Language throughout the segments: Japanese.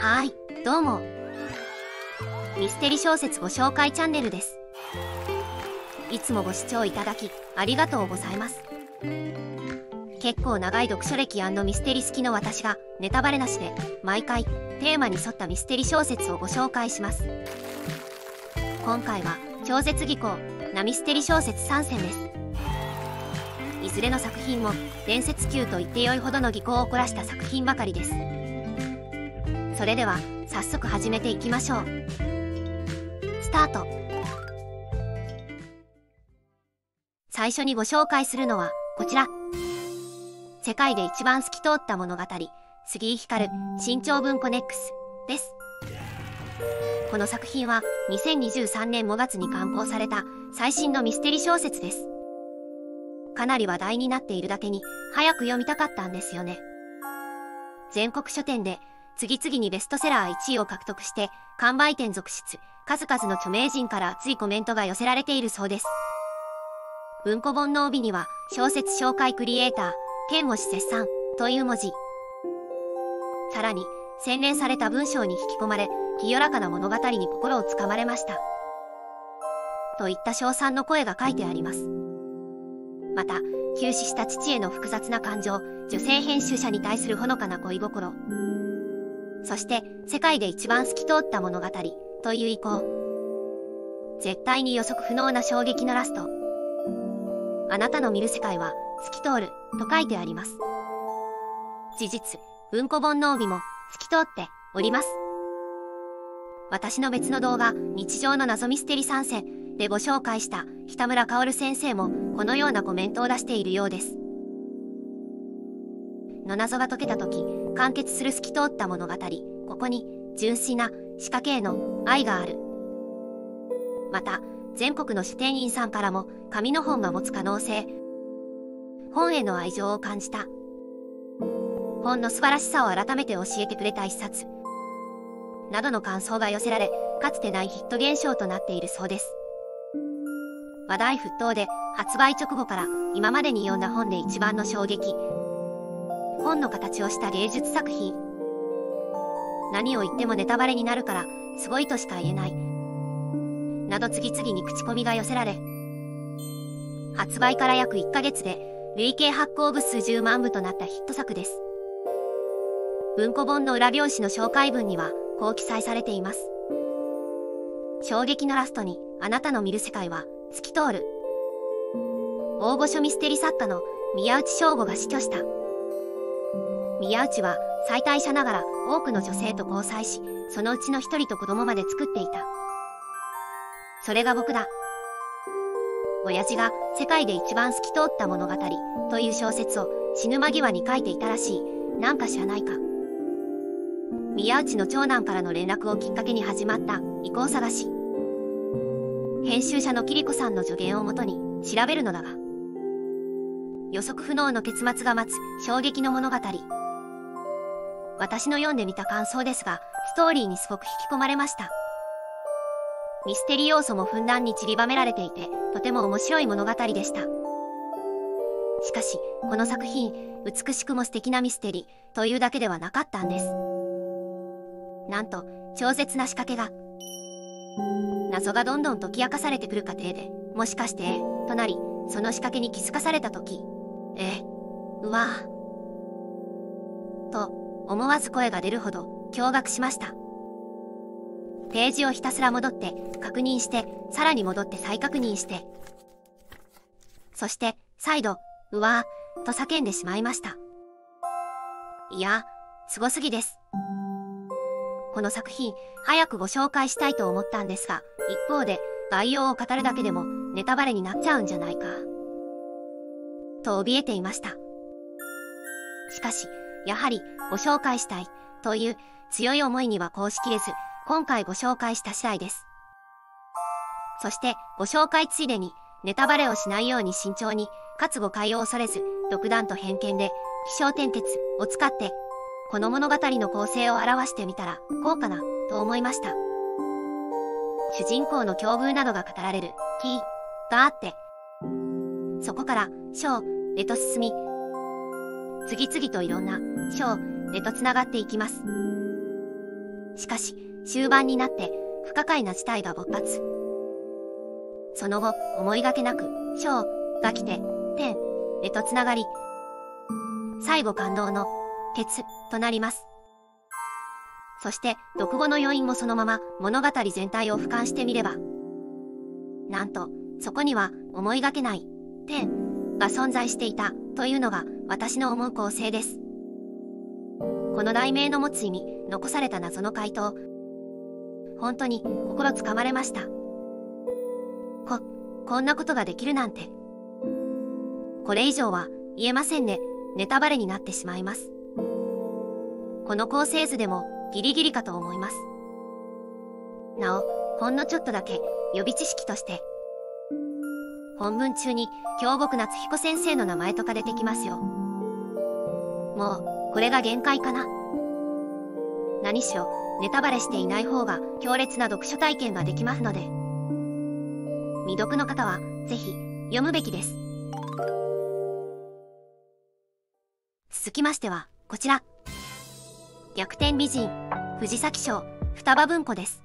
はい、どうも。ミステリ小説ご紹介チャンネルです。いつもご視聴いただき、ありがとうございます。結構長い読書歴ミステリ好きの私が、ネタバレなしで、毎回、テーマに沿ったミステリ小説をご紹介します。今回は、超絶技巧、なミステリ小説3選です。いずれの作品も、伝説級と言ってよいほどの技巧を凝らした作品ばかりです。それでは早速始めていきましょう。スタート。最初にご紹介するのはこちら。世界で一番透き通った物語杉井光新潮文庫ネックスです。この作品は2023年5月に刊行された最新のミステリー小説です。かなり話題になっているだけに早く読みたかったんですよね。全国書店で次々にベストセラー1位を獲得して、完売店続出、数々の著名人から熱いコメントが寄せられているそうです。文庫本の帯には、小説紹介クリエイター、剣持絶賛、という文字。さらに、洗練された文章に引き込まれ、清らかな物語に心をつかまれました。といった称賛の声が書いてあります。また、休止した父への複雑な感情、女性編集者に対するほのかな恋心、そして世界で一番透き通った物語という意向。絶対に予測不能な衝撃のラスト。あなたの見る世界は透き通ると書いてあります。事実、文庫本の帯も透き通っております。私の別の動画、日常の謎ミステリ参戦でご紹介した北村薫先生もこのようなコメントを出しているようです。の謎が解けた時、完結する透き通った物語。ここに、純粋な仕掛けの愛がある。また、全国の書店員さんからも、紙の本が持つ可能性。本への愛情を感じた。本の素晴らしさを改めて教えてくれた一冊。などの感想が寄せられ、かつてないヒット現象となっているそうです。話題沸騰で、発売直後から今までに読んだ本で一番の衝撃、本の形をした芸術作品。何を言ってもネタバレになるから、すごいとしか言えない。など次々に口コミが寄せられ、発売から約1ヶ月で、累計発行部数10万部となったヒット作です。文庫本の裏表紙の紹介文には、こう記載されています。衝撃のラストに、あなたの見る世界は、透き通る。大御所ミステリ作家の宮内翔吾が死去した。宮内は妻帯者ながら多くの女性と交際し、そのうちの一人と子供まで作っていた。それが僕だ。親父が世界で一番透き通った物語という小説を死ぬ間際に書いていたらしい。なんか知らないか。宮内の長男からの連絡をきっかけに始まった意向探し。編集者のキリコさんの助言をもとに調べるのだが、予測不能の結末が待つ衝撃の物語。私の読んでみた感想ですが、ストーリーにすごく引き込まれました。ミステリー要素もふんだんに散りばめられていて、とても面白い物語でした。しかし、この作品、美しくも素敵なミステリーというだけではなかったんです。なんと、超絶な仕掛けが。謎がどんどん解き明かされてくる過程で、もしかして、となり、その仕掛けに気づかされた時、え、うわぁ、と、思わず声が出るほど驚愕しました。ページをひたすら戻って確認してさらに戻って再確認して。そして再度うわーと叫んでしまいました。いやすごすぎです。この作品早くご紹介したいと思ったんですが一方で概要を語るだけでもネタバレになっちゃうんじゃないか。と怯えていました。しかしやはりご紹介したいという強い思いにはこうしきれず、今回ご紹介した次第です。そしてご紹介ついでにネタバレをしないように慎重に、かつ誤解を恐れず、独断と偏見で、気象転結を使って、この物語の構成を表してみたら、こうかな、と思いました。主人公の境遇などが語られる、キー、があって、そこから、章、へと進み、次々といろんな章へとつながっていきます。しかし、終盤になって不可解な事態が勃発。その後、思いがけなく、章が来て、天へとつながり、最後感動の、鉄となります。そして、読後の余韻もそのまま物語全体を俯瞰してみれば、なんと、そこには思いがけない、天が存在していたというのが私の思う構成です。この題名の持つ意味、残された謎の回答、本当に心つかまれました。こ、こんなことができるなんて。これ以上は言えませんね。ネタバレになってしまいます。この構成図でもギリギリかと思います。なお、ほんのちょっとだけ予備知識として、本文中に京極夏彦先生の名前とか出てきますよ。もう、これが限界かな。何しろ、ネタバレしていない方が強烈な読書体験ができますので、未読の方はぜひ読むべきです。続きましては、こちら。逆転美人、藤崎賞、双葉文庫です。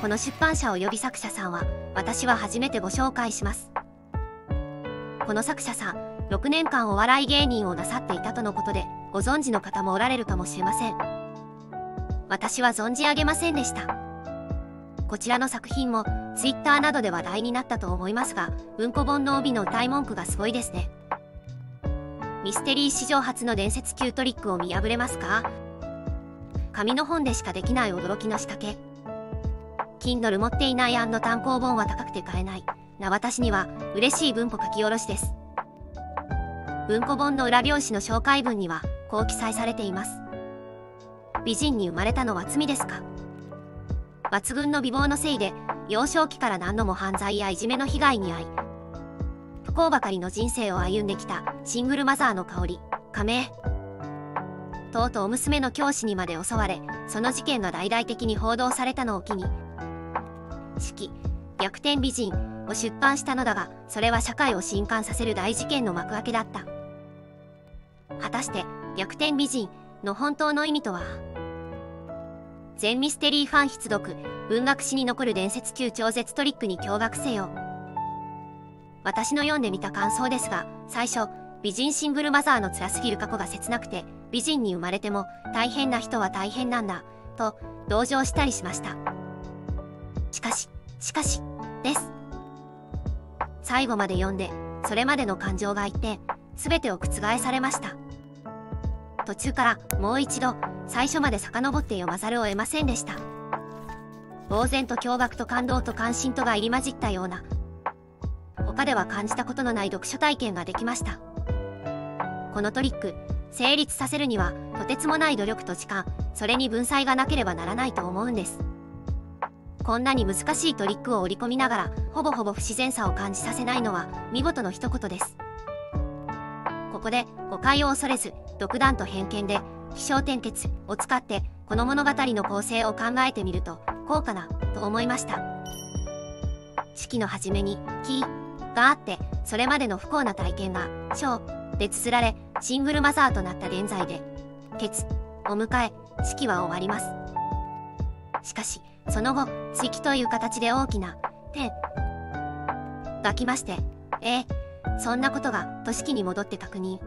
この出版社及び作者さんは、私は初めてご紹介します。この作者さん、6年間お笑い芸人をなさっていたとのことで、ご存知の方もおられるかもしれません。私は存じ上げませんでした。こちらの作品も Twitter などで話題になったと思いますが、文庫本の帯の歌い文句がすごいですね。ミステリー史上初の伝説級トリックを見破れますか？紙の本でしかできない驚きの仕掛け。Kindle 持っていない単行本は高くて買えない。な私には嬉しい文庫書き下ろしです。文庫本の裏表紙の紹介文にはこう記載されています。美人に生まれたのは罪ですか？抜群の美貌のせいで幼少期から何度も犯罪やいじめの被害に遭い不幸ばかりの人生を歩んできたシングルマザーの香り加盟とうとう娘の教師にまで襲われその事件が大々的に報道されたのを機に「四季逆転美人」を出版したのだがそれは社会を震撼させる大事件の幕開けだった。果たして逆転美人の本当の意味とは？全ミステリーファン必読文学史に残る伝説級超絶トリックに驚愕せよ。私の読んでみた感想ですが最初美人シングルマザーの辛すぎる過去が切なくて美人に生まれても大変な人は大変なんだと同情したりしました。しかししかしです。最後まで読んでそれまでの感情が一転全てを覆されました。途中からもう一度最初まで遡って読まざるを得ませんでした。呆然と驚愕と感動と関心とが入り混じったような。他では感じたことのない読書体験ができました。このトリック成立させるにはとてつもない努力と時間それに文才がなければならないと思うんです。こんなに難しいトリックを織り込みながらほぼほぼ不自然さを感じさせないのは見事の一言です。ここで誤解を恐れず独断と偏見で気象転結を使ってこの物語の構成を考えてみると高価なと思いました。式の初めに「キ」があってそれまでの不幸な体験が「章」で綴られシングルマザーとなった現在で「鉄」を迎え式は終わります。しかしその後「月」という形で大きな「天」が来ましてえー、そんなことが都市記に戻って確認。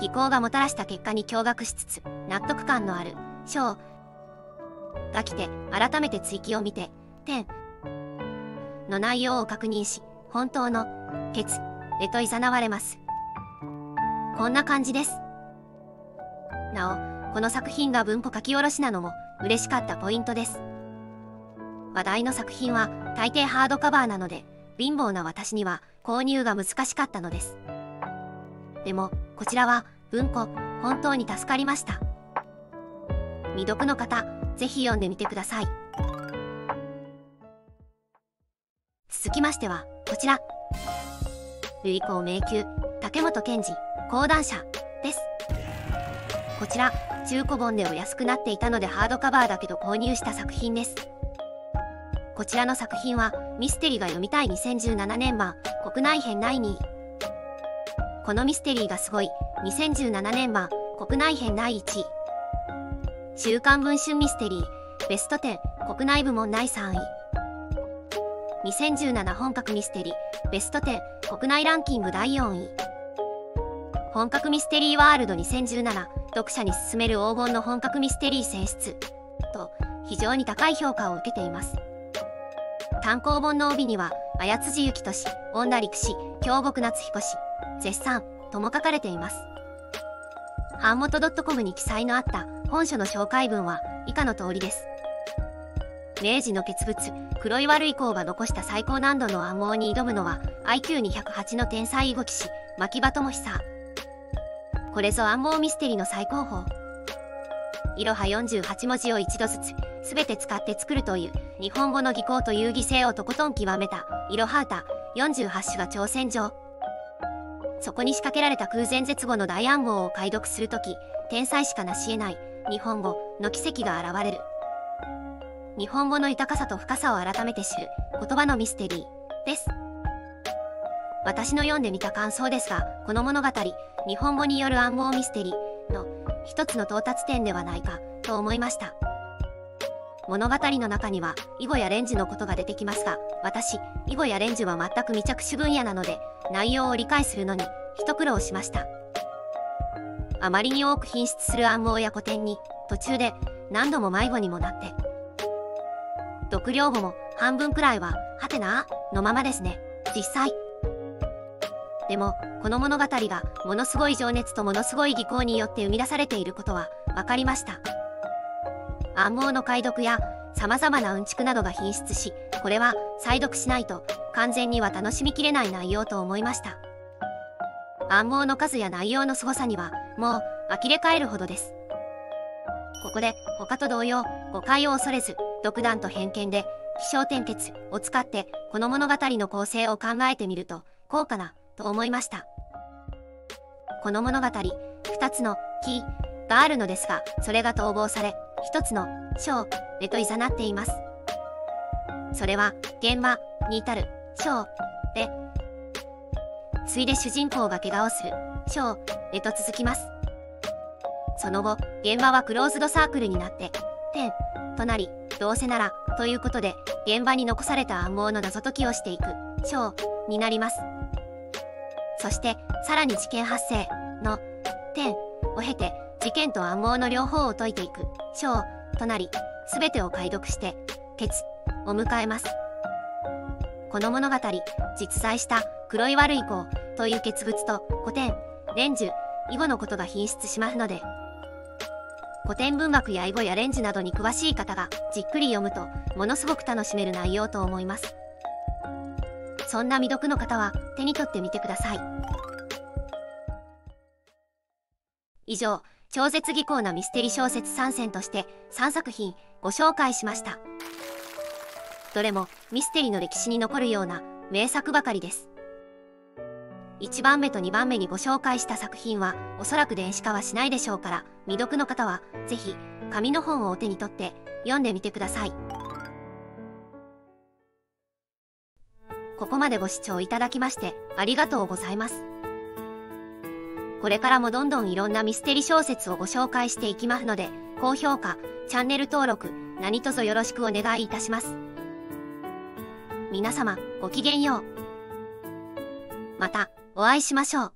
技巧がもたらした結果に驚愕しつつ納得感のある章が来て改めて追記を見て点の内容を確認し本当のケツへと誘われます。こんな感じです。なおこの作品が文庫書き下ろしなのも嬉しかったポイントです。話題の作品は大抵ハードカバーなので貧乏な私には購入が難しかったのです。でもこちらは文庫本当に助かりました。未読の方ぜひ読んでみてください。続きましてはこちら。類行迷宮竹本健二講談社です。こちら中古本でお安くなっていたのでハードカバーだけど購入した作品です。こちらの作品はミステリーが読みたい2017年版国内編内にこのミステリーがすごい。2017年版国内編第1位週刊文春ミステリーベスト10国内部門第3位。2017本格ミステリーベスト10国内ランキング第4位。本格ミステリーワールド2017読者に勧める黄金の本格ミステリー選出。と非常に高い評価を受けています。単行本の帯には綾辻幸俊女陸士京極夏彦氏。絶賛とも書かれています。版元 .com に記載のあった本書の紹介文は以下の通りです。明治の傑物黒い悪い子が残した最高難度の暗号に挑むのは IQ208 の天才囲碁棋士牧場智久。これぞ暗号ミステリの最高峰。いろは48文字を一度ずつ全て使って作るという日本語の技巧と遊戯性をとことん極めたいろは歌48種が挑戦状。そこに仕掛けられた空前絶後の大暗号を解読するとき天才しか成し得ない日本語の奇跡が現れる。日本語の豊かさと深さを改めて知る言葉のミステリーです。私の読んでみた感想ですがこの物語日本語による暗号ミステリーの一つの到達点ではないかと思いました。物語の中には囲碁やレンジのことが出てきますが私囲碁やレンジは全く未着手分野なので内容を理解するのに一苦労しました。あまりに多く品質する暗号や古典に途中で何度も迷子にもなって読量語も半分くらいははてな？のままですね。実際。でもこの物語がものすごい情熱とものすごい技巧によって生み出されていることは分かりました。暗号の解読や様々なうんちくなどが品質しこれは再読しないと完全には楽しみきれない内容と思いました。暗号の数や内容の凄さにはもう呆れ返るほどです。ここで他と同様誤解を恐れず独断と偏見で気象転結を使ってこの物語の構成を考えてみると高価なと思いました。この物語2つの「キ」があるのですがそれが逃亡され1つの「章」へと誘っています。それは現場に至る章で。ついで主人公が怪我をする。章へと続きます。その後現場はクローズドサークルになって点となりどうせならということで現場に残された暗号の謎解きをしていく。章になります。そしてさらに事件発生の点を経て事件と暗号の両方を解いていく。章となり全てを解読してケツを迎えます。この物語実在した黒い悪い子という傑物と古典レンジュ囲碁のことが品質しますので古典文学や囲碁やレンジなどに詳しい方がじっくり読むとものすごく楽しめる内容と思います。そんな未読の方は手に取ってみてください。以上超絶技巧なミステリー小説参戦として3作品ご紹介しました。どれもミステリの歴史に残るような名作ばかりです。1番目と2番目にご紹介した作品はおそらく電子化はしないでしょうから未読の方は是非紙の本をお手に取って読んでみてください。ここまでご視聴いただきましてありがとうございます。これからもどんどんいろんなミステリ小説をご紹介していきますので高評価チャンネル登録何卒よろしくお願いいたします。皆様ごきげんよう。またお会いしましょう。